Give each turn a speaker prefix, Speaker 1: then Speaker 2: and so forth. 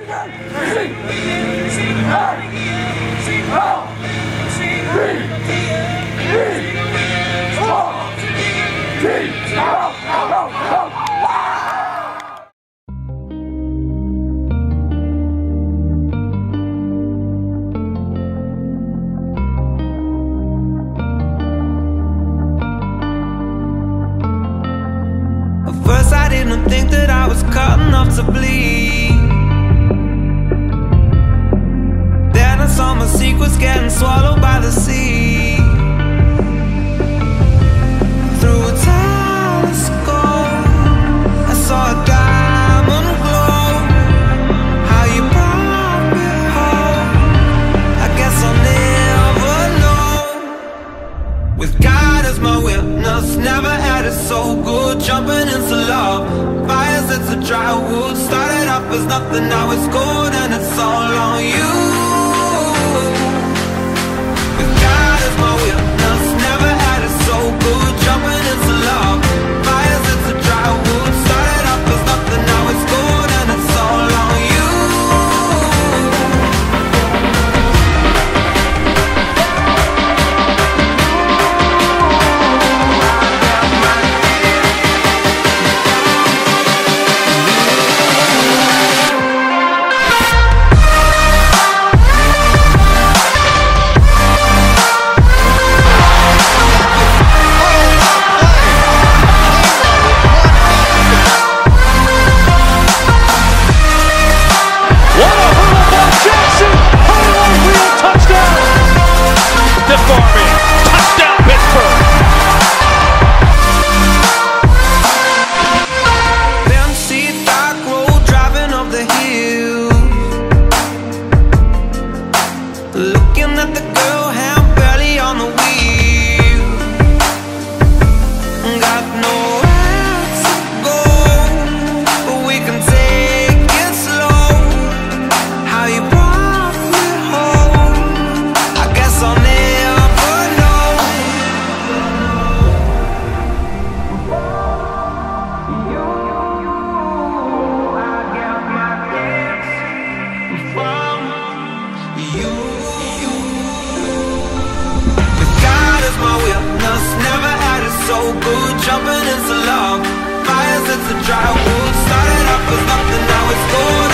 Speaker 1: At first I didn't think that I was cut enough to bleed Saw my secrets getting swallowed by the sea Through a telescope I saw a diamond glow How you brought me home I guess I'll never know with God as my witness, never had it so good. Jumping into love, fires into dry wood. Started off as nothing, now it's gold, and it's all on
Speaker 2: Garvin. Touchdown, Pittsburgh.
Speaker 1: Looking at the girl you. God my witness, never had it so good. Jumping into love, fires into dry wood. Started up with nothing, now it's good.